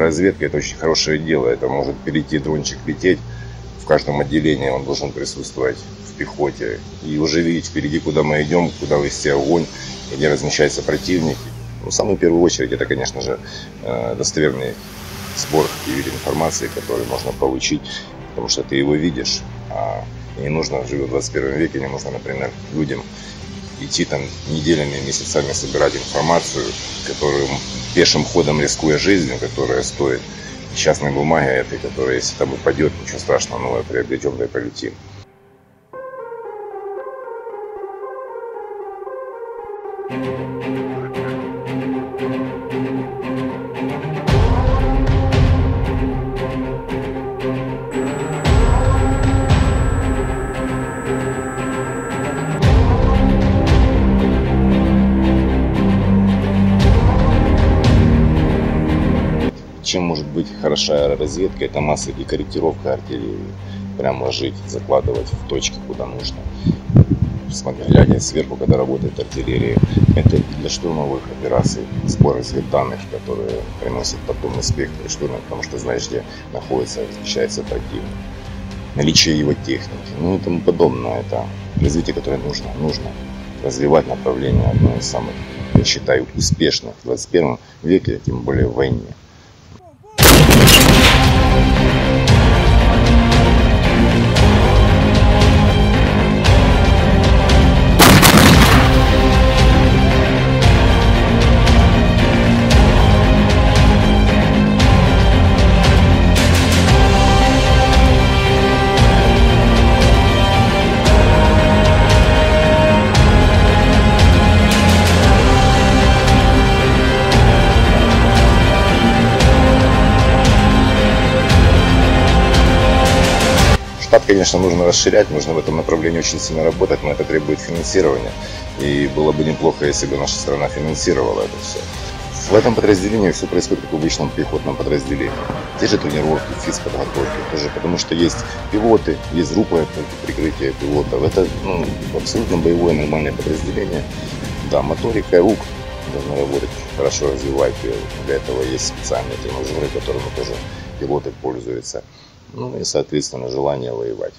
разведка это очень хорошее дело. Это может перейти дрончик лететь. В каждом отделении он должен присутствовать в пехоте. И уже видеть впереди, куда мы идем, куда вести огонь, где размещается противник. Ну, в самую первую очередь, это, конечно же, э, достоверный сбор и информации, который можно получить, потому что ты его видишь. А не нужно, живет в 21 веке, не нужно, например, людям идти там неделями, месяцами собирать информацию, которую пешим ходом рискуя жизнью, которая стоит частной бумаги этой, которая, если там упадет, ничего страшного, новое приобретем, да и полетим. Чем может быть хорошая разведка? Это масса и корректировка артиллерии. Прям ложить, закладывать в точки, куда нужно. Глядя сверху, когда работает артиллерия. Это для штурмовых операций, сбор разведданных, которые приносят потом успех при штурме, потому что знаешь, где находится, размещается противник. Наличие его техники, ну и тому подобное. Это развитие, которое нужно. Нужно развивать направление одно из самых, я считаю, успешных в 21 веке, тем более в войне. Штат, конечно, нужно расширять, нужно в этом направлении очень сильно работать, но это требует финансирования. И было бы неплохо, если бы наша страна финансировала это все. В этом подразделении все происходит как в обычном пехотном подразделении. Те же тренировки, физподготовки тоже, потому что есть пилоты, есть группа прикрытия пилотов. Это ну, абсолютно боевое нормальное подразделение. Да, моторика, рук должны работать хорошо развивать. Для этого есть специальные тренажеры, которыми тоже пилоты пользуются ну и, соответственно, желание воевать.